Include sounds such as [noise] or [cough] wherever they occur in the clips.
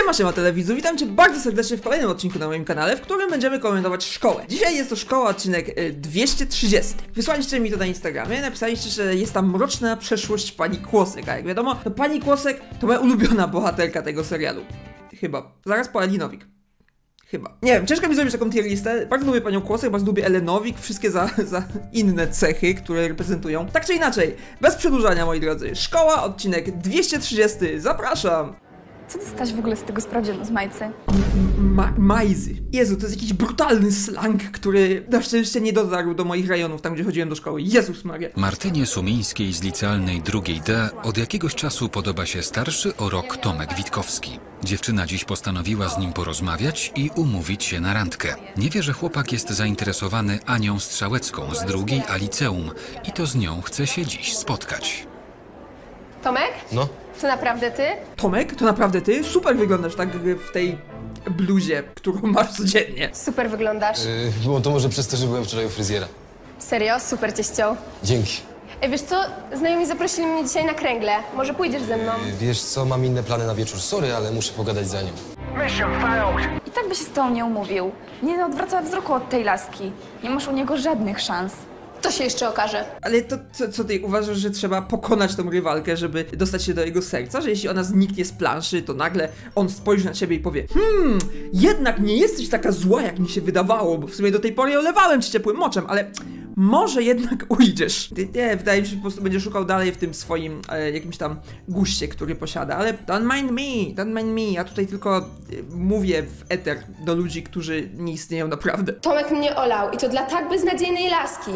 Siema, siema telewizów, witam cię bardzo serdecznie w kolejnym odcinku na moim kanale, w którym będziemy komentować szkołę. Dzisiaj jest to szkoła, odcinek y, 230. Wysłaliście mi to na Instagramie, napisaliście, że jest tam mroczna przeszłość pani Kłosek, a jak wiadomo, to pani Kłosek to moja ulubiona bohaterka tego serialu. Chyba. Zaraz po Ali Nowik. Chyba. Nie wiem, ciężko mi zrobić taką tier listę. Bardzo lubię panią Kłosek, bardzo lubię Elenowik, wszystkie za, [laughs] za inne cechy, które reprezentują. Tak czy inaczej, bez przedłużania, moi drodzy. Szkoła, odcinek 230. Zapraszam! Co ty stać w ogóle z tego sprawdzianu z Majcy? Ma majzy. Jezu, to jest jakiś brutalny slang, który na szczęście nie dotarł do moich rejonów, tam gdzie chodziłem do szkoły. Jezus Maria. Martynie Sumińskiej z licealnej drugiej D od jakiegoś czasu podoba się starszy o rok Tomek Witkowski. Dziewczyna dziś postanowiła z nim porozmawiać i umówić się na randkę. Nie wie, że chłopak jest zainteresowany Anią Strzałecką z drugiej A liceum i to z nią chce się dziś spotkać. Tomek? No, To naprawdę ty? Tomek, to naprawdę ty? Super wyglądasz tak w tej bluzie, którą masz codziennie. Super wyglądasz. yy, było to może przez to, że byłem wczoraj u fryzjera. Serio? Super cię ściął. Dzięki. Ej, wiesz co? Znajomi zaprosili mnie dzisiaj na kręgle. Może pójdziesz ze mną? Yy, wiesz co, mam inne plany na wieczór. Sorry, ale muszę pogadać za nią. I tak by się z tobą nie umówił. Nie odwraca wzroku od tej laski. Nie masz u niego żadnych szans. To się jeszcze okaże. Ale to co, co ty uważasz, że trzeba pokonać tą rywalkę, żeby dostać się do jego serca? Że jeśli ona zniknie z planszy, to nagle on spojrzy na ciebie i powie Hmm, jednak nie jesteś taka zła, jak mi się wydawało, bo w sumie do tej pory olewałem cię ciepłym moczem, ale może jednak [laughs] ujdziesz. Ty- Nie, wydaje mi się, że po prostu będzie szukał dalej w tym swoim e, jakimś tam guście, który posiada, ale don't mind me, don't mind me. Ja tutaj tylko e, mówię w eter do ludzi, którzy nie istnieją naprawdę. Tomek mnie olał i to dla tak beznadziejnej laski.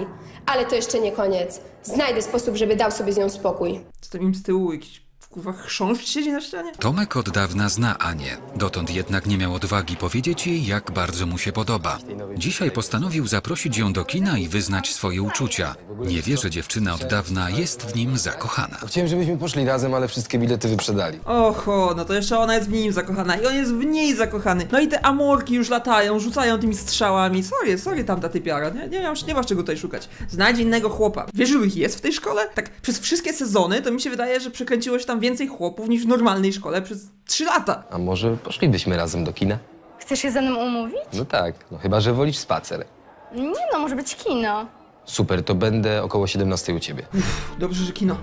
Ale to jeszcze nie koniec. Znajdę sposób, żeby dał sobie z nią spokój. Co tam im z tyłu jakiś kurwa chrząszcz siedzi na ścianie? Tomek od dawna zna Anię. Dotąd jednak nie miał odwagi powiedzieć jej, jak bardzo mu się podoba. Dzisiaj postanowił zaprosić ją do kina i wyznać swoje uczucia. Nie wie, że dziewczyna od dawna jest w nim zakochana. Chciałem, żebyśmy poszli razem, ale wszystkie bilety wyprzedali. Oho, no to jeszcze ona jest w nim zakochana i on jest w niej zakochany. No i te amorki już latają, rzucają tymi strzałami. Sorry, sorry tamta typiara, nie, nie, masz, nie masz czego tutaj szukać. Znajdź innego chłopa. Wiesz, że ich jest w tej szkole? Tak przez wszystkie sezony to mi się wydaje, że przekręciło się więcej chłopów niż w normalnej szkole przez 3 lata. A może poszlibyśmy razem do kina? Chcesz się ze mną umówić? No tak, no chyba, że wolisz spacer. Nie no, może być kino. Super, to będę około 17 u ciebie. Dobrze, że kino.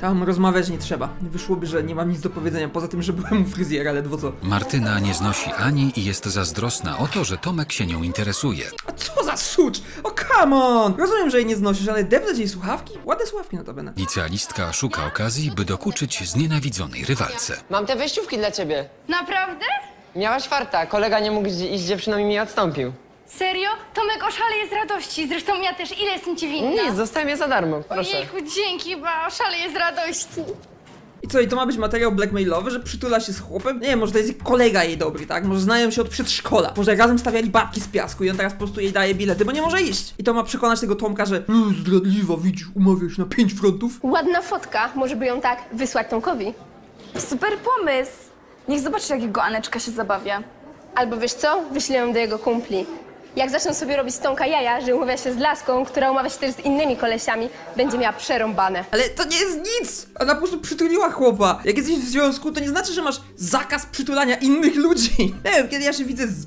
Tam rozmawiać nie trzeba. Wyszłoby, że nie mam nic do powiedzenia, poza tym, że byłem u fryzjera ledwo co. Martyna nie znosi Ani i jest zazdrosna o to, że Tomek się nią interesuje. A co za sucz? O come on! Rozumiem, że jej nie znosisz, ale depnąć jej słuchawki? Ładne słuchawki notabene. Licealistka szuka okazji, by dokuczyć znienawidzonej rywalce. Mam te wejściówki dla ciebie. Naprawdę? Miałaś farta, kolega nie mógł iść z dziewczyną i mi odstąpił. Serio? Tomek oszaleje z radości. Zresztą ja też. Ile jestem ci winna? Nic, dostałem je za darmo, proszę. Ojejku, dzięki, bo oszaleję z radości. I co, i to ma być materiał blackmailowy, że przytula się z chłopem? Nie wiem, może to jest kolega jej dobry, tak? Może znają się od przedszkola. Może razem stawiali babki z piasku i on teraz po prostu jej daje bilety, bo nie może iść. I to ma przekonać tego Tomka, że "Mm, zdradliwa, widzisz, umawia się na pięć frontów. Ładna fotka. Może by ją tak wysłać Tomkowi. Super pomysł. Niech zobaczy, jak jego Aneczka się zabawia. Albo wiesz co? Wyślę ją do jego kumpli. Jak zaczną sobie robić z Tomka jaja, że umawia się z laską, która umawia się też z innymi kolesiami, będzie miała przerąbane. Ale to nie jest nic! Ona po prostu przytuliła chłopa. Jak jesteś w związku, to nie znaczy, że masz zakaz przytulania innych ludzi. [laughs] Nie wiem, kiedy ja się widzę z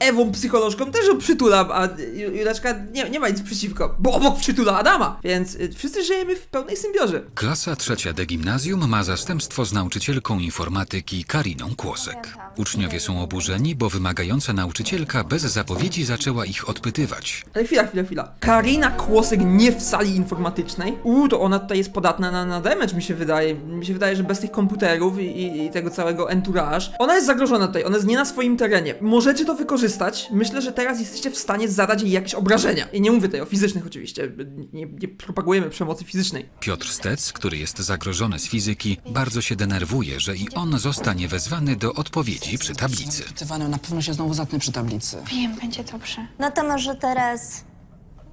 Ewą psycholożką, też ją przytulam, a Ju- Juleczka nie, nie ma nic przeciwko, bo obok przytula Adama. Więc y, wszyscy żyjemy w pełnej symbiorze. Klasa trzecia D gimnazjum ma zastępstwo z nauczycielką informatyki Kariną Kłosek. Uczniowie są oburzeni, bo wymagająca nauczycielka bez zapowiedzi zaczęła ich odpytywać. Ale chwila, chwila, chwila. Karina Kłosek nie w sali informatycznej? Uuu, to ona tutaj jest podatna na, na damage, mi się wydaje. Mi się wydaje, że bez tych komputerów i, i, i tego całego entourage. Ona jest zagrożona tutaj, ona jest nie na swoim terenie. Możecie to wykorzystać. Myślę, że teraz jesteście w stanie zadać jej jakieś obrażenia. I nie mówię tutaj o fizycznych oczywiście, nie, nie propagujemy przemocy fizycznej. Piotr Stec, który jest zagrożony z fizyki, bardzo się denerwuje, że i on zostanie wezwany do odpowiedzi przy tablicy. Na pewno się znowu zatnę przy tablicy. Wiem, będzie dobrze. No to może teraz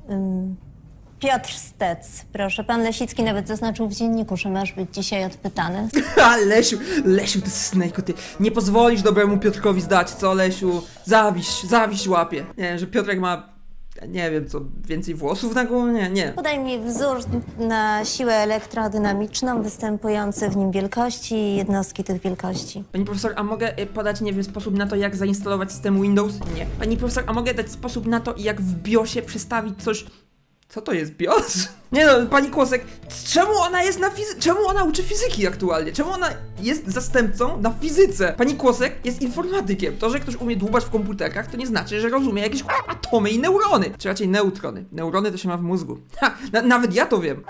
ym, Piotr Stec. Proszę, pan Lesicki nawet zaznaczył w dzienniku, że masz być dzisiaj odpytany. [laughs] Ha, Lesiu, Lesiu, ty snejku, ty nie pozwolisz dobremu Piotrkowi zdać, co Lesiu? Zawiś, zawiś łapie. Nie, że Piotrek ma nie wiem co, więcej włosów na głowie? Nie. Podaj mi wzór na siłę elektrodynamiczną, występujące w nim wielkości i jednostki tych wielkości. Pani profesor, a mogę y, podać, nie wiem, sposób na to, jak zainstalować system Windows? Nie. Pani profesor, a mogę dać sposób na to, jak w BIOSie przestawić coś... Co to jest BIOS? [laughs] Nie no, pani Kłosek, czemu ona jest na fizy... Czemu ona uczy fizyki aktualnie? Czemu ona jest zastępcą na fizyce? Pani Kłosek jest informatykiem. To, że ktoś umie dłubać w komputerach, to nie znaczy, że rozumie jakieś atomy i neurony. Czy raczej neutrony. Neurony to się ma w mózgu. [laughs] Ha, na, nawet ja to wiem.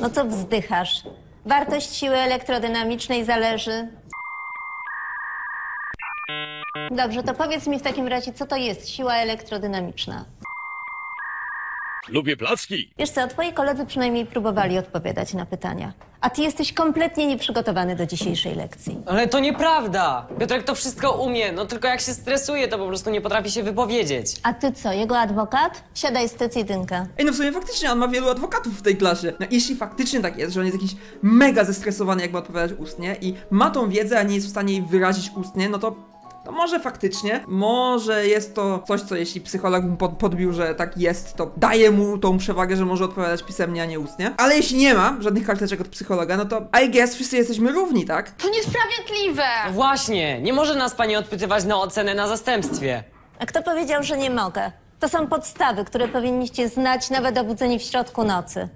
No co wzdychasz? Wartość siły elektrodynamicznej zależy... Dobrze, to powiedz mi w takim razie, co to jest siła elektrodynamiczna? Lubię placki. Wiesz co, twoi koledzy przynajmniej próbowali odpowiadać na pytania. A ty jesteś kompletnie nieprzygotowany do dzisiejszej lekcji. Ale to nieprawda. Piotrek to wszystko umie, no tylko jak się stresuje, to po prostu nie potrafi się wypowiedzieć. A ty co, jego adwokat? Siadaj, stec jedynka. Ej, no w sumie faktycznie on ma wielu adwokatów w tej klasie. No jeśli faktycznie tak jest, że on jest jakiś mega zestresowany, jak ma odpowiadać ustnie i ma tą wiedzę, a nie jest w stanie jej wyrazić ustnie, no to to może faktycznie, może jest to coś, co jeśli psycholog mu pod, podbił, że tak jest, to daje mu tą przewagę, że może odpowiadać pisemnie, a nie ustnie. Ale jeśli nie ma żadnych karteczek od psychologa, no to I guess wszyscy jesteśmy równi, tak? To niesprawiedliwe! No właśnie, nie może nas pani odpytywać na ocenę na zastępstwie. A kto powiedział, że nie mogę? To są podstawy, które powinniście znać nawet obudzeni w środku nocy.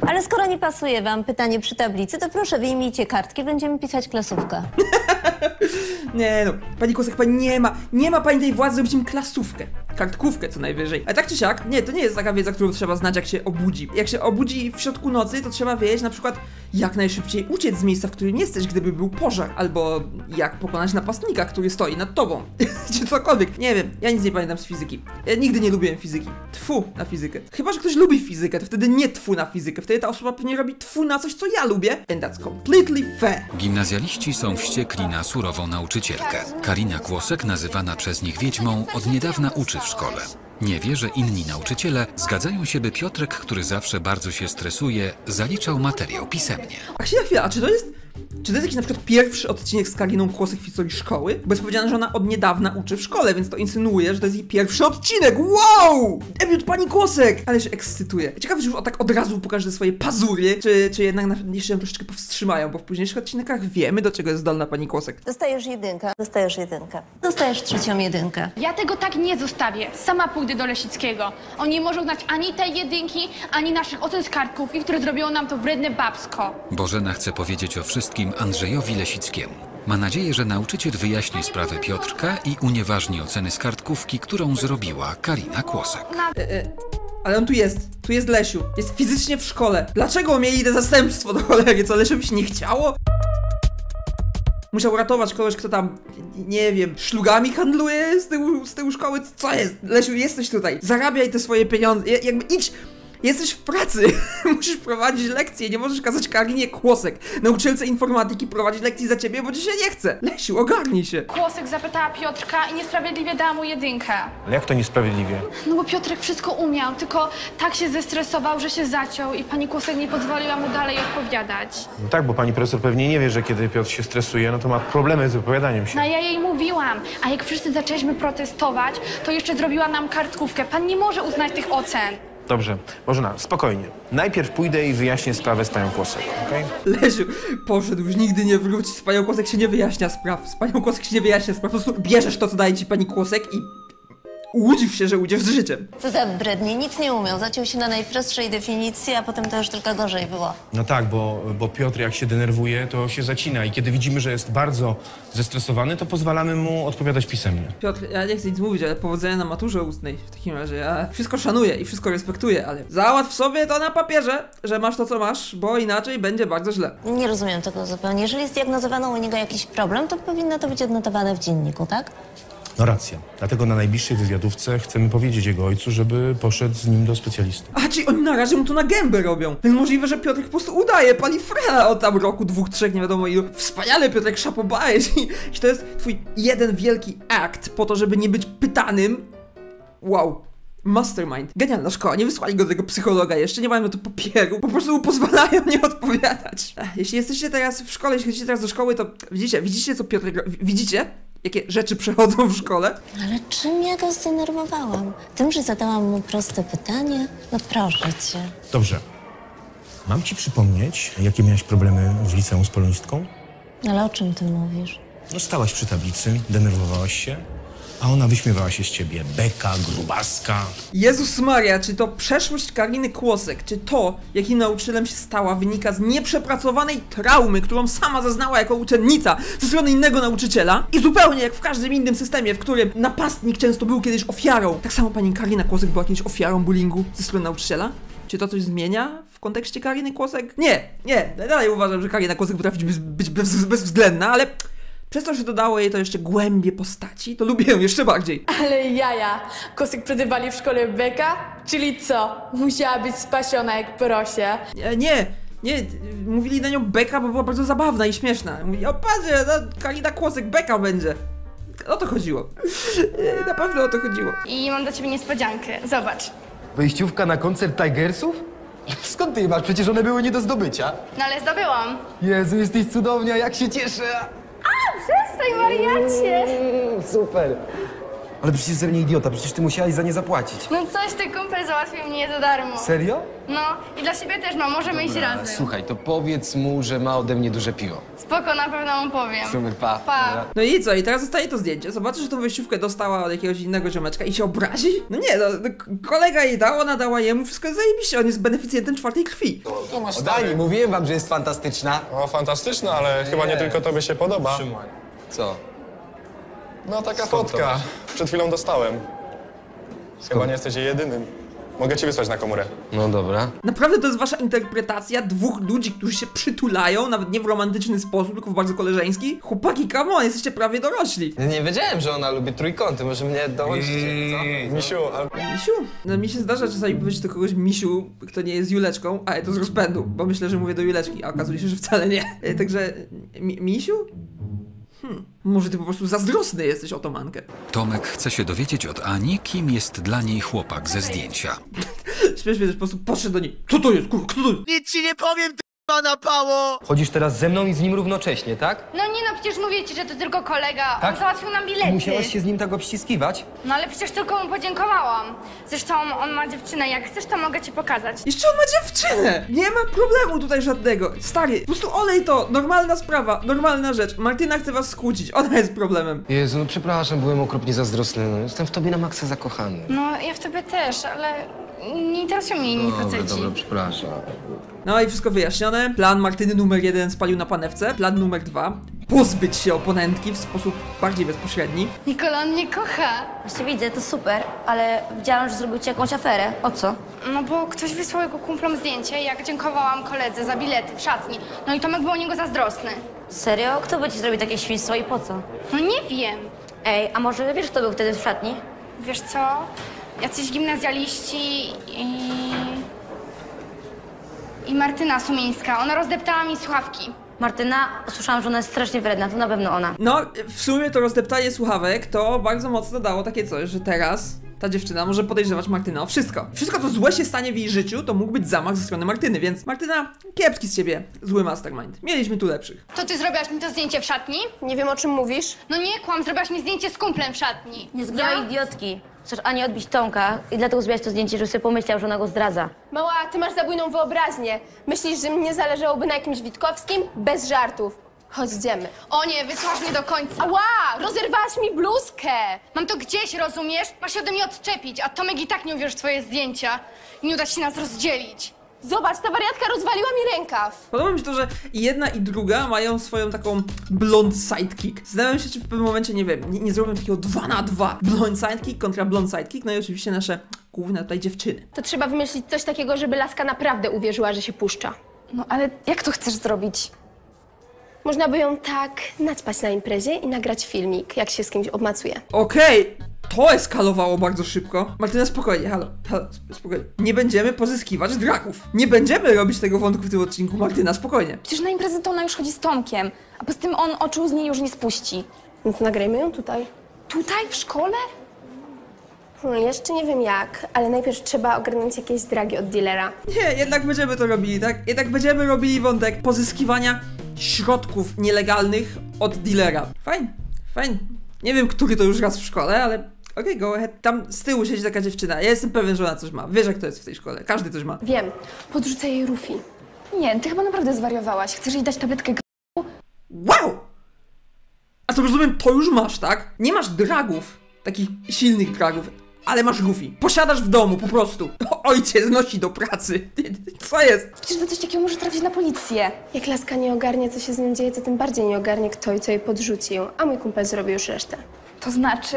Ale skoro nie pasuje wam pytanie przy tablicy, to proszę wyjmijcie kartki, będziemy pisać klasówkę. [laughs] Nie no, pani Kłosek, pani nie ma, nie ma pani tej władzy zrobić im klasówkę. Kartkówkę co najwyżej. A tak czy siak, nie, to nie jest taka wiedza, którą trzeba znać, jak się obudzi. Jak się obudzi w środku nocy, to trzeba wiedzieć na przykład, jak najszybciej uciec z miejsca, w którym jesteś, gdyby był pożar, albo jak pokonać napastnika, który stoi nad tobą. [laughs] Czy cokolwiek. Nie wiem, ja nic nie pamiętam z fizyki. Ja nigdy nie lubiłem fizyki. Tfu na fizykę. Chyba, że ktoś lubi fizykę, to wtedy nie tfu na fizykę. Wtedy ta osoba pewnie robi tfu na coś, co ja lubię. And that's completely fair. Gimnazjaliści są wściekli na surową nauczycielkę. Karina Kłosek, nazywana przez nich wiedźmą, od niedawna uczy w szkole. Nie wie, że inni nauczyciele zgadzają się, by Piotrek, który zawsze bardzo się stresuje, zaliczał materiał pisemnie. A chwila, a czy to jest... Czy to jest jakiś na przykład pierwszy odcinek z Kariną Kłosek w historii szkoły? Bo jest powiedziane, że ona od niedawna uczy w szkole, więc to insynuuje, że to jest jej pierwszy odcinek. Wow! Debiut pani Kłosek! Ale się ekscytuje. Ciekawe, czy już o tak od razu pokaże swoje pazury, czy, czy jednak na, jeszcze ją troszeczkę powstrzymają, bo w późniejszych odcinkach wiemy, do czego jest zdolna pani Kłosek. Dostajesz jedynkę, dostajesz jedynkę. Dostajesz trzecią jedynkę. Ja tego tak nie zostawię. Sama pójdę do Lesickiego. On nie może znać ani tej jedynki, ani naszych ocen z kartkówki, które zrobiło nam to wredne babsko. Bożena chce powiedzieć o wszystkim Andrzejowi Lesickiemu. Ma nadzieję, że nauczyciel wyjaśni sprawę Piotrka i unieważni oceny z kartkówki, którą zrobiła Karina Kłosek. E, e, ale on tu jest, tu jest Lesiu, jest fizycznie w szkole. Dlaczego mieli te zastępstwo do cholery? Co, Lesiowi się nie chciało? Musiał ratować kogoś, kto tam, nie wiem, szlugami handluje z tyłu, z tyłu szkoły. Co jest? Lesiu, jesteś tutaj. Zarabiaj te swoje pieniądze. Ja- Jakby idź. Jesteś w pracy, [laughs] musisz prowadzić lekcje, nie możesz kazać Karinie Kłosek, nauczycielce informatyki prowadzić lekcji za ciebie, bo ci się nie chce. Lesiu, ogarnij się. Kłosek zapytała Piotrka i niesprawiedliwie dała mu jedynkę. Ale jak to niesprawiedliwie? No bo Piotrek wszystko umiał, tylko tak się zestresował, że się zaciął i pani Kłosek nie pozwoliła mu dalej odpowiadać. No tak, bo pani profesor pewnie nie wie, że kiedy Piotr się stresuje, no to ma problemy z wypowiadaniem się. No ja jej mówiłam, a jak wszyscy zaczęliśmy protestować, to jeszcze zrobiła nam kartkówkę. Pan nie może uznać tych ocen. Dobrze, Bożena, spokojnie. Najpierw pójdę i wyjaśnię sprawę z panią Kłosek, okej? Lesiu, poszedł, już nigdy nie wróci. Z panią Kłosek się nie wyjaśnia spraw. Z panią Kłosek się nie wyjaśnia spraw. Po prostu bierzesz to, co daje ci pani Kłosek i łudzisz się, że ujdziesz z życiem. Co za brednie, nic nie umiał. Zaciął się na najprostszej definicji, a potem to już tylko gorzej było. No tak, bo, bo Piotr jak się denerwuje, to się zacina i kiedy widzimy, że jest bardzo zestresowany, to pozwalamy mu odpowiadać pisemnie. Piotr, ja nie chcę nic mówić, ale powodzenia na maturze ustnej w takim razie. Ja wszystko szanuję i wszystko respektuję, ale załatw sobie to na papierze, że masz to, co masz, bo inaczej będzie bardzo źle. Nie rozumiem tego zupełnie. Jeżeli zdiagnozowano u niego jakiś problem, to powinno to być odnotowane w dzienniku, tak? No racja. Dlatego na najbliższej wywiadówce chcemy powiedzieć jego ojcu, żeby poszedł z nim do specjalisty. A, czyli oni na razie mu to na gębę robią. Więc możliwe, że Piotrek po prostu udaje, pali frena od tam roku, dwóch, trzech, nie wiadomo ilu. Wspaniale, Piotrek, szapobajesz. I, I to jest twój jeden wielki akt po to, żeby nie być pytanym. Wow. Mastermind. Genialna szkoła, nie wysłali go do tego psychologa jeszcze, nie mają na to papieru, po prostu mu pozwalają nie odpowiadać. Ech, Jeśli jesteście teraz w szkole, jeśli chodzicie teraz do szkoły, to widzicie, widzicie co Piotrek, widzicie? Jakie rzeczy przechodzą w szkole. Ale czym ja go zdenerwowałam? Tym, że zadałam mu proste pytanie? No proszę cię. Dobrze. Mam ci przypomnieć, jakie miałeś problemy w liceum z polonistką? Ale o czym ty mówisz? No stałaś przy tablicy, denerwowałaś się, a ona wyśmiewała się z ciebie. Beka, grubaska. Jezus Maria, czy to przeszłość Kariny Kłosek, czy to, jakim nauczycielem się stała, wynika z nieprzepracowanej traumy, którą sama zaznała jako uczennica ze strony innego nauczyciela? I zupełnie jak w każdym innym systemie, w którym napastnik często był kiedyś ofiarą, tak samo pani Karina Kłosek była kiedyś ofiarą bullyingu ze strony nauczyciela? Czy to coś zmienia w kontekście Kariny Kłosek? Nie, nie. Dalej uważam, że Karina Kłosek potrafi być, być bez, bezwzględna, ale przez to, że dodało jej to jeszcze głębie postaci, to lubię ją jeszcze bardziej. Ale jaja, Kosek przydywali w szkole beka? Czyli co? Musiała być spasiona jak prosie. Nie, nie, nie, mówili na nią Beka, bo była bardzo zabawna i śmieszna. Mówili, o patrzcie, no, Karina Kłosek Beka będzie. O to chodziło. Na pewno o to chodziło. I mam dla ciebie niespodziankę. Zobacz. Wejściówka na koncert Tigersów? Skąd ty je masz? Przecież one były nie do zdobycia. No ale zdobyłam. Jezu, jesteś cudownia, jak się cieszę. Przestań, wariacie! Super. Ale przecież jestem nie idiota, przecież ty musiałaś za nie zapłacić. No coś, ty kumpel załatwił mnie za darmo. Serio? No i dla siebie też mam, możemy iść razem. Słuchaj, to powiedz mu, że ma ode mnie duże piwo. Spoko, na pewno mu powiem. Super, pa. Pa. No i co? I teraz zostaje to zdjęcie. Zobaczy, że tą wejściówkę dostała od jakiegoś innego ziomeczka i się obrazi? No nie, no, no kolega jej dał, ona dała jemu, wszystko jest zajebiście, on jest beneficjentem czwartej krwi. To masz Dani, mówiłem wam, że jest fantastyczna. No fantastyczna, ale chyba nie tylko tobie się podoba. Co? No taka Skąd to fotka. Przed chwilą dostałem. Chyba nie jesteś jedynym. Mogę ci wysłać na komórę. No dobra. Naprawdę to jest wasza interpretacja dwóch ludzi, którzy się przytulają, nawet nie w romantyczny sposób, tylko w bardzo koleżeński? Chłopaki, come on, jesteście prawie dorośli. Nie wiedziałem, że ona lubi trójkąty, może mnie dołączycie, co? Misiu, ale... Misiu? No mi się zdarza czasami powiedzieć do kogoś misiu, kto nie jest Juleczką, ale to z rozpędu, bo myślę, że mówię do Juleczki, a okazuje się, że wcale nie. E, Także, mi misiu? Hmm, może ty po prostu zazdrosny jesteś o tą Mankę. Tomek chce się dowiedzieć od Ani, kim jest dla niej chłopak ze zdjęcia. [laughs] Śmiesznie, że po prostu podszedł do niej. Co to jest, kurwa, kto to jest? Nic ci nie powiem, ty na pało! Chodzisz teraz ze mną i z nim równocześnie, tak? No nie no, przecież mówię ci, że to tylko kolega. Tak? On załatwił nam bilety. Musiałaś się z nim tak obściskiwać? No ale przecież tylko mu podziękowałam. Zresztą on ma dziewczynę, jak chcesz to mogę ci pokazać. Jeszcze on ma dziewczynę! Nie ma problemu tutaj żadnego. Stary, po prostu olej to, normalna sprawa, normalna rzecz. Martyna chce was skłócić, ona jest problemem. Jezu, no przepraszam, byłem okropnie zazdrosny. No, jestem w tobie na maksa zakochany. No ja w tobie też, ale nie interesują mnie inni Dobra, faceci. dobra, przepraszam. No i wszystko wyjaśnione. Plan Martyny numer jeden spalił na panewce. Plan numer dwa pozbyć się oponentki w sposób bardziej bezpośredni. Nikola, on mnie kocha. Właśnie widzę, to super, ale widziałam, że zrobił ci jakąś aferę. O co? No bo ktoś wysłał jego kumplom zdjęcie, jak dziękowałam koledze za bilety w szatni. No i Tomek był o niego zazdrosny. Serio? Kto by ci zrobił takie świństwo i po co? No nie wiem. Ej, a może wiesz, kto był wtedy w szatni? Wiesz co? Jacyś gimnazjaliści i... I Martyna Sumieńska. Ona rozdeptała mi słuchawki. Martyna, słyszałam, że ona jest strasznie wredna, to na pewno ona. No, w sumie to rozdeptanie słuchawek to bardzo mocno dało takie coś, że teraz ta dziewczyna może podejrzewać Martynę o wszystko. Wszystko, co złe się stanie w jej życiu, to mógł być zamach ze strony Martyny, więc Martyna, kiepski z ciebie, zły mastermind. Mieliśmy tu lepszych. To ty zrobiłaś mi to zdjęcie w szatni? Nie wiem, o czym mówisz. No nie kłam, zrobiłaś mi zdjęcie z kumplem w szatni. Nie zgrała idiotki. Chcesz Ani odbić Tomka i dlatego zrobiłaś to zdjęcie, żeby sobie pomyślał, że ona go zdradza. Mała, ty masz zabójną wyobraźnię. Myślisz, że mnie zależałoby na jakimś Witkowskim? Bez żartów. Chodź, idziemy. O nie, wysłasz mnie do końca. Ała, rozerwałaś mi bluzkę. Mam to gdzieś, rozumiesz? Masz się ode mnie odczepić, a Tomek i tak nie uwierz w twoje zdjęcia. I nie uda się nas rozdzielić. Zobacz, ta wariatka rozwaliła mi rękaw. Podoba mi się to, że i jedna i druga mają swoją taką blond sidekick. Zastanawiam się, czy w pewnym momencie, nie wiem, nie, nie zrobią takiego 2 na 2 blond sidekick kontra blond sidekick, no i oczywiście nasze główne tutaj dziewczyny. To trzeba wymyślić coś takiego, żeby laska naprawdę uwierzyła, że się puszcza. No ale jak to chcesz zrobić? Można by ją tak naćpać na imprezie i nagrać filmik, jak się z kimś obmacuje. Okej, to eskalowało bardzo szybko. Martyna, spokojnie, halo, halo, sp- spokojnie. Nie będziemy pozyskiwać draków. Nie będziemy robić tego wątku w tym odcinku, Martyna, spokojnie. Przecież na imprezę to ona już chodzi z Tomkiem, a poza tym on oczu z niej już nie spuści. To nagrajmy ją tutaj. Tutaj, w szkole? Hmm, jeszcze nie wiem jak, ale najpierw trzeba ogarnąć jakieś dragi od dealera. Nie, jednak będziemy to robili, tak? Jednak będziemy robili wątek pozyskiwania środków nielegalnych od dealera. Fajnie, fajnie. Nie wiem, który to już raz w szkole, ale okej, go ahead. Tam z tyłu siedzi taka dziewczyna. Ja jestem pewien, że ona coś ma. Wiesz, jak to jest w tej szkole. Każdy coś ma. Wiem, podrzucę jej Rufi. Nie, ty chyba naprawdę zwariowałaś. Chcesz jej dać tabletkę Wow! A to rozumiem, to już masz, tak? Nie masz dragów, takich silnych dragów, ale masz Goofy. Posiadasz w domu, po prostu. [laughs] Ojciec nosi do pracy. [laughs] Co jest? Przecież za coś takiego może trafić na policję. Jak laska nie ogarnie, co się z nim dzieje, to tym bardziej nie ogarnie kto i co jej podrzucił. A mój kumpel zrobi już resztę. To znaczy?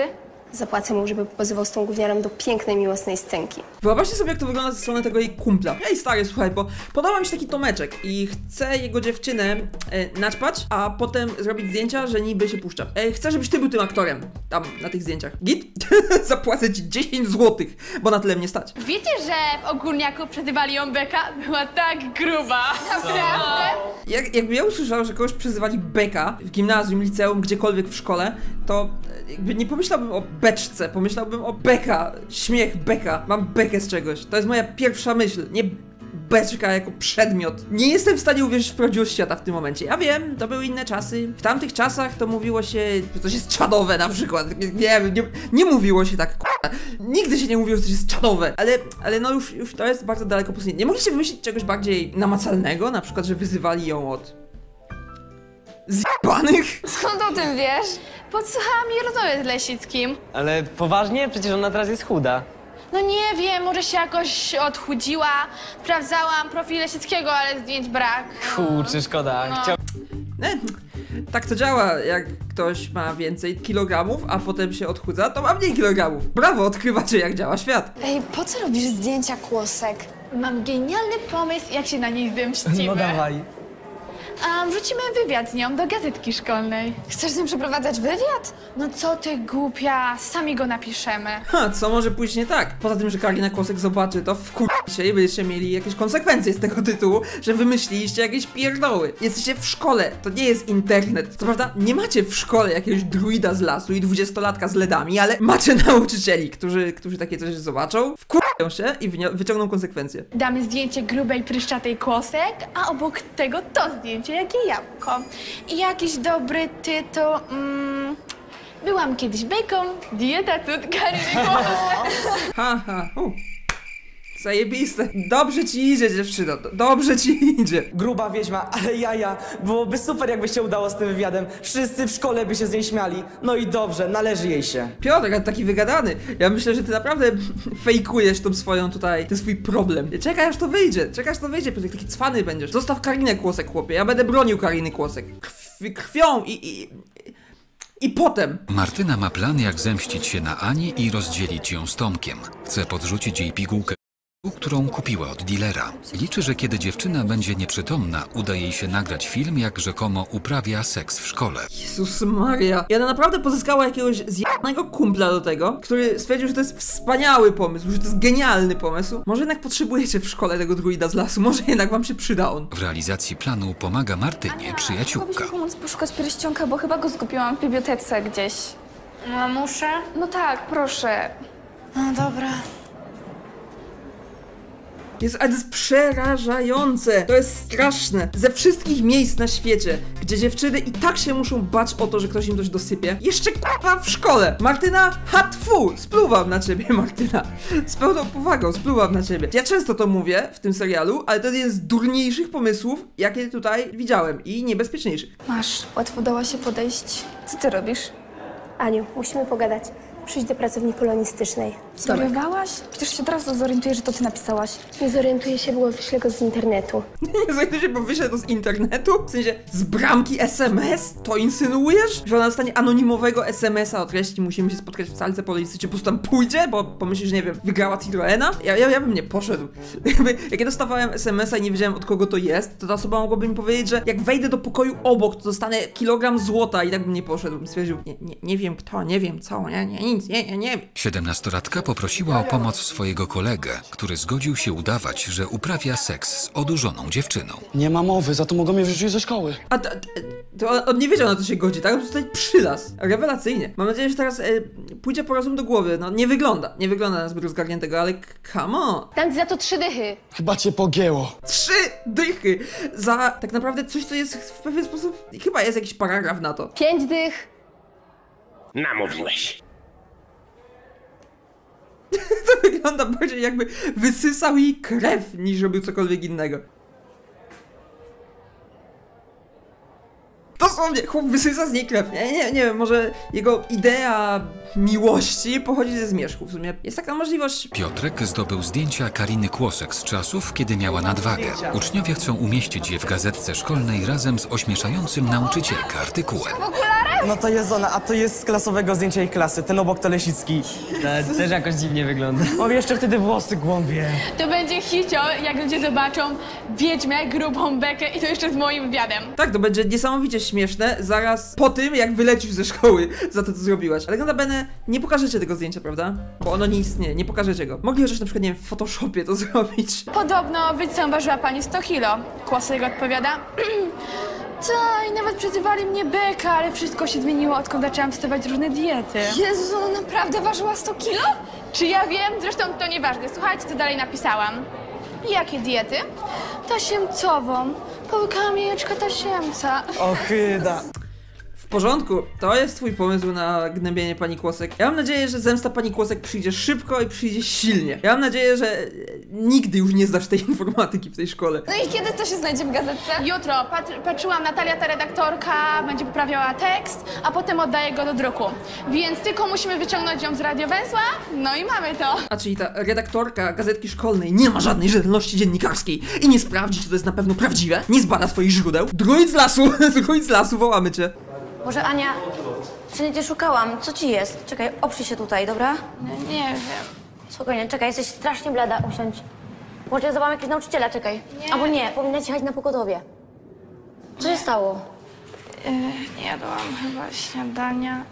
Zapłacę mu, żeby pozywał z tą gówniarą do pięknej, miłosnej scenki. Wyobraźcie sobie, jak to wygląda ze strony tego jej kumpla. Ej, stary, słuchaj, bo podoba mi się taki Tomeczek i chcę jego dziewczynę e, naćpać, a potem zrobić zdjęcia, że niby się puszcza. E, chcę, żebyś ty był tym aktorem, tam, na tych zdjęciach. Git? [laughs] Zapłacę ci 10 złotych, bo na tyle mnie stać. Wiecie, że w ogólniaku przezywali ją Beka? Była tak gruba. Naprawdę? Jak, jakby ja usłyszał, że kogoś przezywali Beka w gimnazjum, liceum, gdziekolwiek w szkole, to jakby nie pomyślałbym o beczce, pomyślałbym o Beka, śmiech Beka. Mam bekę z czegoś. To jest moja pierwsza myśl, nie beczka jako przedmiot. Nie jestem w stanie uwierzyć w prawdziwość świata w tym momencie. Ja wiem, to były inne czasy. W tamtych czasach to mówiło się, że coś jest czadowe na przykład. Nie, nie, nie, nie mówiło się tak, k***a. Nigdy się nie mówiło, że coś jest czadowe. Ale, ale no już, już to jest bardzo daleko posunięte. Nie mogliście wymyślić czegoś bardziej namacalnego? Na przykład, że wyzywali ją od... Zjebanych? Skąd o tym wiesz? Podsłuchałam jej rozmowy z Lesickim. Ale poważnie? Przecież ona teraz jest chuda. No nie wiem, może się jakoś odchudziła. Sprawdzałam profil Lesickiego, ale zdjęć brak. Kurczę, szkoda. No. Chciał... Nie, tak to działa, jak ktoś ma więcej kilogramów, a potem się odchudza, to ma mniej kilogramów. Brawo, odkrywacie jak działa świat. Ej, po co robisz zdjęcia kłosek? Mam genialny pomysł, jak się na niej zemścimy. No dawaj. A wrzucimy wywiad z nią do gazetki szkolnej. Chcesz z nią przeprowadzać wywiad? No co ty głupia, sami go napiszemy. Ha, co może pójść nie tak? Poza tym, że Karolina Kłosek zobaczy to, wkurzycie i będziecie mieli jakieś konsekwencje z tego tytułu, że wymyśliliście jakieś pierdoły. Jesteście w szkole, to nie jest internet. Co prawda, nie macie w szkole jakiegoś druida z lasu i dwudziestolatka z ledami, ale macie nauczycieli, którzy, którzy takie coś zobaczą, wkurzają się i wyciągną konsekwencje. Damy zdjęcie grubej, pryszczatej kłosek, a obok tego to zdjęcie, jakie jabłko. I jakiś dobry tytuł... Mm, byłam kiedyś bacon, dieta tutka, Ha, ha, u. Zajebiste. Dobrze ci idzie, dziewczyno. do- Dobrze ci idzie. Gruba wiedźma, ale jaja. Byłoby super, jakby się udało z tym wywiadem. Wszyscy w szkole by się z niej śmiali. No i dobrze, należy jej się. Piotr, a taki wygadany. Ja myślę, że ty naprawdę fejkujesz tą swoją tutaj, ten swój problem. Czekaj aż to wyjdzie, czekaj aż to wyjdzie, Piotr, taki cwany będziesz. Zostaw Karinę Kłosek, chłopie, ja będę bronił Kariny Kłosek. Krwi, krwią i, i... I potem. Martyna ma plan, jak zemścić się na Ani i rozdzielić ją z Tomkiem. Chce podrzucić jej pigułkę, którą kupiła od dealera. Liczy, że kiedy dziewczyna będzie nieprzytomna, uda jej się nagrać film, jak rzekomo uprawia seks w szkole. Jezus Maria. Ona naprawdę pozyskała jakiegoś zjadnego kumpla do tego, który stwierdził, że to jest wspaniały pomysł, że to jest genialny pomysł. Może jednak potrzebujecie w szkole tego druida z lasu, może jednak wam się przyda on. W realizacji planu pomaga Martynie przyjaciółka. Mi pomóc poszukać pierścionka, bo chyba go zgubiłam w bibliotece gdzieś. No muszę? No tak, proszę. No dobra. Jest, ale to jest przerażające. To jest straszne. Ze wszystkich miejsc na świecie, gdzie dziewczyny i tak się muszą bać o to, że ktoś im coś dosypie, jeszcze k***a w szkole. Martyna, hatfu, spluwam na ciebie, [laughs] Martyna. Z pełną powagą, spluwam na ciebie. Ja często to mówię w tym serialu, ale to jeden z durniejszych pomysłów, jakie tutaj widziałem i niebezpieczniejszych. Masz, łatwo dała się podejść. Co ty robisz? Aniu, musimy pogadać. Przyjdź do pracowni polonistycznej. Zwariowałaś? Przecież się teraz zorientuję, że to ty napisałaś. Nie zorientuję się, bo wyślę go z internetu. [laughs] Nie zorientuję się, bo wyślę to z internetu? W sensie z bramki SMS? To insynuujesz? Że ona dostanie anonimowego SMS-a o treści musimy się spotkać w salce policji, czy po prostu tam pójdzie, bo pomyślisz, nie wiem, wygrała Citroena? Ja, ja, ja bym nie poszedł. [laughs] Jakby, jak ja dostawałem SMS-a i nie wiedziałem od kogo to jest, to ta osoba mogłaby mi powiedzieć, że jak wejdę do pokoju obok, to dostanę kilogram złota i tak bym nie poszedł. Bym stwierdził, nie, nie, nie wiem kto, nie wiem co, nie, nie, nic, nie, nie, nie. 17-latka poprosiła o pomoc swojego kolegę, który zgodził się udawać, że uprawia seks z odurzoną dziewczyną. Nie ma mowy, za to mogą mnie wyrzucić ze szkoły. A to, to on, on nie wiedział na co się godzi, tak? On tutaj przylas. Rewelacyjnie. Mam nadzieję, że teraz e, pójdzie po rozum do głowy. No nie wygląda, nie wygląda na zbyt rozgarniętego, ale come on. Dam ci za to trzy dychy. Chyba cię pogięło. Trzy dychy za tak naprawdę coś, co jest w pewien sposób, chyba jest jakiś paragraf na to. Pięć dych. Namówiłeś. [laughs] To wygląda bardziej jakby wysysał jej krew, niż robił cokolwiek innego. Dosłownie, chłop wysysa z niej krew. Nie, nie, nie wiem, może jego idea miłości pochodzi ze zmierzchu. W sumie jest taka możliwość. Piotrek zdobył zdjęcia Kariny Kłosek z czasów, kiedy miała nadwagę. Uczniowie chcą umieścić je w gazetce szkolnej razem z ośmieszającym nauczycielkę artykułem. No to jest ona, a to jest z klasowego zdjęcia jej klasy, ten obok to Lesicki. też jakoś dziwnie wygląda. Mam jeszcze wtedy włosy głąbie. To będzie hicio, jak ludzie zobaczą wiedźmę, grubą bekę i to jeszcze z moim wywiadem. Tak, to będzie niesamowicie śmieszne zaraz po tym, jak wylecisz ze szkoły [laughs] za to, co zrobiłaś. Ale notabene nie pokażecie tego zdjęcia, prawda? Bo ono nie istnieje, nie pokażecie go. Mogli chociaż na przykład, nie wiem, w Photoshopie to [laughs] zrobić. Podobno wycą ważyła pani 100 kilo. Kłosek odpowiada. [clears throat] Tak, i nawet przezywali mnie beka, ale wszystko się zmieniło, odkąd zaczęłam stosować różne diety. Jezus, ona naprawdę ważyła 100 kilo? Czy ja wiem? Zresztą to nieważne. Słuchajcie, co dalej napisałam. Jakie diety? Tasiemcową. Połykałam jajeczka tasiemca. Ochyda. W porządku, to jest twój pomysł na gnębienie pani Kłosek. Ja mam nadzieję, że zemsta pani Kłosek przyjdzie szybko i przyjdzie silnie. Ja mam nadzieję, że e, nigdy już nie zdasz tej [laughs] informatyki w tej szkole. No i kiedy to się znajdzie w gazetce? Jutro patr- patrzyłam, Natalia, ta redaktorka, będzie poprawiała tekst, a potem oddaję go do druku. Więc tylko musimy wyciągnąć ją z radiowęzła, no i mamy to. A czyli ta redaktorka gazetki szkolnej nie ma żadnej rzetelności dziennikarskiej i nie sprawdzi, czy to jest na pewno prawdziwe, nie zbada swoich źródeł. Druid z lasu, [laughs] druid z lasu, wołamy cię. Może Ania, nie cię szukałam? Co ci jest? Czekaj, oprzyj się tutaj, dobra? Nie wiem. Spokojnie, czekaj, jesteś strasznie blada, usiądź. Może zawołam jakiegoś nauczyciela, czekaj. Nie. Albo nie, powinnaś jechać na pogotowie. Co się stało? Yy, nie jadłam chyba śniadania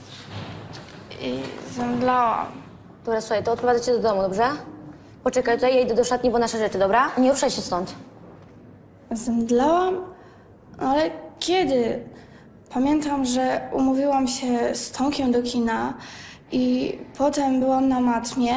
i zemdlałam. Dobra, słuchaj, to odprowadzę cię do domu, dobrze? Poczekaj tutaj, ja idę do szatni po nasze rzeczy, dobra? Nie ruszaj się stąd. Zemdlałam? Ale kiedy? Pamiętam, że umówiłam się z Tomkiem do kina i potem byłam na matmie,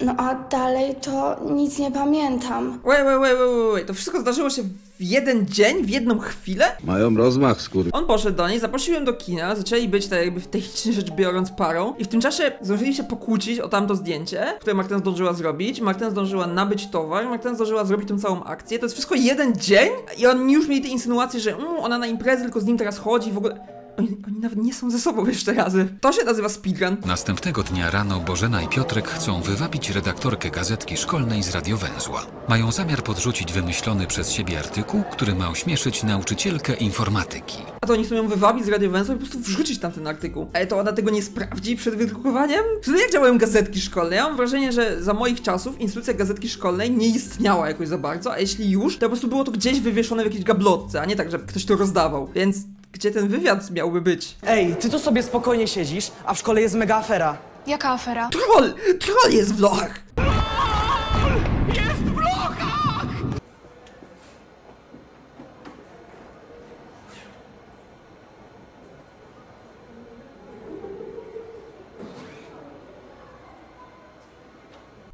no a dalej to nic nie pamiętam. Wait, wait, wait, wait, to wszystko zdarzyło się w jeden dzień, w jedną chwilę? Mają rozmach, skur... On poszedł do niej, zaprosiłem do kina, zaczęli być tak jakby w technicznie rzecz biorąc parą. I w tym czasie zdążyli się pokłócić o tamto zdjęcie, które Marten zdążyła zrobić, Marten zdążyła nabyć towar, Marten zdążyła zrobić tą całą akcję, to jest wszystko jeden dzień? I oni już mieli te insynuacje, że mm, ona na imprezy tylko z nim teraz chodzi w ogóle... Oni, oni nawet nie są ze sobą jeszcze razy. To się nazywa speedrun. Następnego dnia rano Bożena i Piotrek chcą wywabić redaktorkę gazetki szkolnej z radiowęzła. Mają zamiar podrzucić wymyślony przez siebie artykuł, który ma ośmieszyć nauczycielkę informatyki. A to oni chcą ją wywabić z radiowęzła i po prostu wrzucić tam ten artykuł. Ale to ona tego nie sprawdzi przed wydrukowaniem? Wtedy jak działają gazetki szkolne? Ja mam wrażenie, że za moich czasów instytucja gazetki szkolnej nie istniała jakoś za bardzo, a jeśli już, to po prostu było to gdzieś wywieszone w jakiejś gablotce, a nie tak, że ktoś to rozdawał. Więc gdzie ten wywiad miałby być? Ej, ty tu sobie spokojnie siedzisz, a w szkole jest mega afera. Jaka afera? Troll! Troll jest w lochach!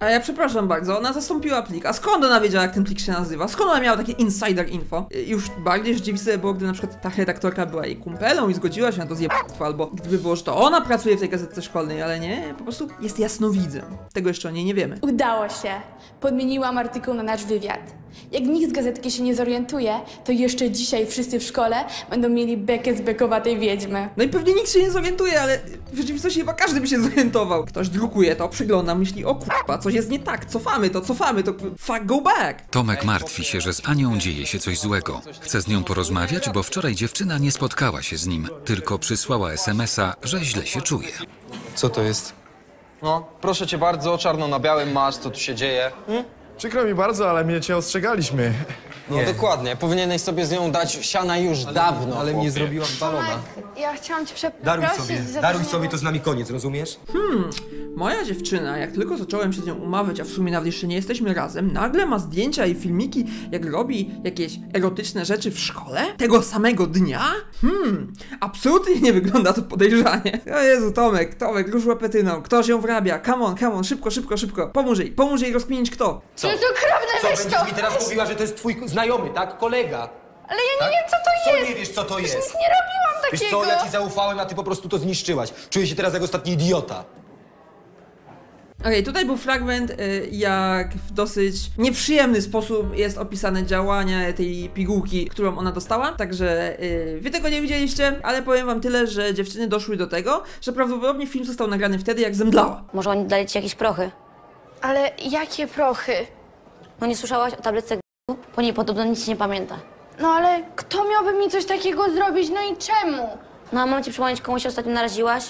A ja przepraszam bardzo, ona zastąpiła plik. A skąd ona wiedziała, jak ten plik się nazywa? Skąd ona miała takie insider info? Już bardziej rzeczywiste było, gdy na przykład ta redaktorka była jej kumpelą i zgodziła się na to zjebstwo, albo gdyby było, że to ona pracuje w tej gazetce szkolnej, ale nie, po prostu jest jasnowidzem. Tego jeszcze o niej nie wiemy. Udało się. Podmieniłam artykuł na nasz wywiad. Jak nikt z gazetki się nie zorientuje, to jeszcze dzisiaj wszyscy w szkole będą mieli bekę z bekowatej wiedźmy. No i pewnie nikt się nie zorientuje, ale w rzeczywistości chyba każdy by się zorientował. Ktoś drukuje to, przegląda, myśli, o kurwa, coś jest nie tak, cofamy to, cofamy to, fuck, go back. Tomek martwi się, że z Anią dzieje się coś złego. Chce z nią porozmawiać, bo wczoraj dziewczyna nie spotkała się z nim, tylko przysłała SMS-a, że źle się czuje. Co to jest? No, proszę cię bardzo, czarno na białym masz, co tu się dzieje. Hmm? Przykro mi bardzo, ale mnie cię ostrzegaliśmy. No dokładnie, powinieneś sobie z nią dać siana już dawno. Ale mnie chłopie. zrobiła balona. Ja chciałam cię Daruj przeprosić sobie, za daruj że sobie, nie- to z nami koniec, rozumiesz? Hmm, moja dziewczyna, jak tylko zacząłem się z nią umawiać, a w sumie nawet jeszcze nie jesteśmy razem, nagle ma zdjęcia i filmiki, jak robi jakieś erotyczne rzeczy w szkole? Tego samego dnia? Hmm, absolutnie nie wygląda to podejrzanie. O Jezu, Tomek, Tomek, rusz łepetyną, ktoś ją wrabia, come on, come on, szybko, szybko, szybko, pomóż jej, pomóż jej rozkminić kto. Co? To jest okropne, Co, weź będziesz to! mi teraz mówiła, że to jest twój znajomy, tak? Kolega. Ale ja Tak? nie wiem, co to Co jest. nie wiesz, co to Przecież jest? nic nie robiłam Wiesz takiego. co, ja ci zaufałem, a ty po prostu to zniszczyłaś. Czuję się teraz jak ostatni idiota. Okej, tutaj był fragment, y, jak w dosyć nieprzyjemny sposób jest opisane działanie tej pigułki, którą ona dostała. Także y, wy tego nie widzieliście, ale powiem wam tyle, że dziewczyny doszły do tego, że prawdopodobnie film został nagrany wtedy, jak zemdlała. Może oni dali ci jakieś prochy? Ale jakie prochy? No nie słyszałaś o tabletce? Po niej podobno nic nie pamięta. No ale kto miałby mi coś takiego zrobić? No i czemu? No a mam ci przypomnieć, komu się ostatnio naraziłaś?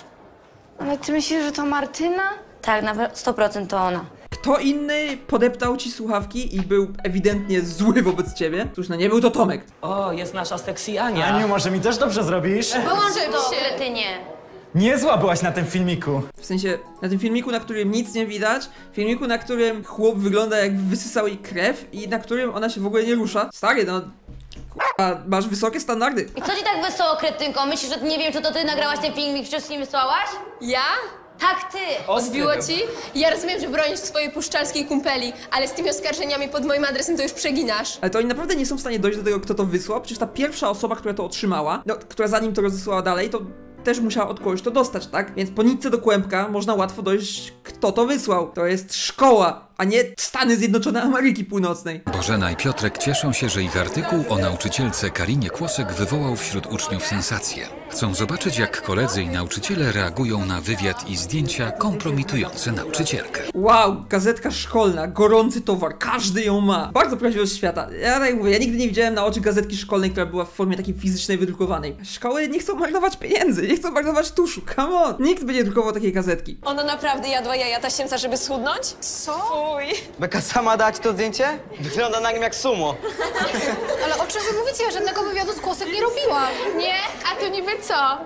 Ale ty myślisz, że to Martyna? Tak, na 100% to ona. Kto inny podeptał ci słuchawki i był ewidentnie zły wobec ciebie? Cóż, no nie był to Tomek. O, jest nasza sexy Ania. Aniu, może mi też dobrze zrobisz? Wyłącz to, kretynie. Niezła byłaś na tym filmiku. W sensie, na tym filmiku, na którym nic nie widać, filmiku, na którym chłop wygląda jak wysysał jej krew i na którym ona się w ogóle nie rusza. Stary, no... A masz wysokie standardy. I co ci tak wesoło, kretynko? Myślisz, że nie wiem, czy to ty nagrałaś ten filmik, wszystkim wysłałaś? Ja? Tak, ty! Odbiło ci? Ja rozumiem, że bronisz swojej puszczalskiej kumpeli, ale z tymi oskarżeniami pod moim adresem to już przeginasz. Ale to oni naprawdę nie są w stanie dojść do tego, kto to wysłał. Przecież ta pierwsza osoba, która to otrzymała, no, która zanim to rozesłała dalej, to też musiała od kogoś to dostać, tak? Więc po nitce do kłębka można łatwo dojść, kto to wysłał. To jest szkoła, a nie Stany Zjednoczone Ameryki Północnej. Bożena i Piotrek cieszą się, że ich artykuł o nauczycielce Karinie Kłosek wywołał wśród uczniów sensację. Chcą zobaczyć, jak koledzy i nauczyciele reagują na wywiad i zdjęcia kompromitujące nauczycielkę. Wow, gazetka szkolna, gorący towar, każdy ją ma. Bardzo prawdziwy świata. Ja tak mówię, ja nigdy nie widziałem na oczy gazetki szkolnej, która była w formie takiej fizycznej, wydrukowanej. Szkoły nie chcą marnować pieniędzy, nie chcą marnować tuszu, come on. Nikt by nie drukował takiej gazetki. Ona naprawdę jadła jaja tasiemca, żeby schudnąć? Co? Fuj. Beka sama dać to zdjęcie? Wygląda na nim jak sumo. Ale o czym wy mówicie? Ja żadnego wywiadu z kłosek nie robiłam. Nie? A to niby co?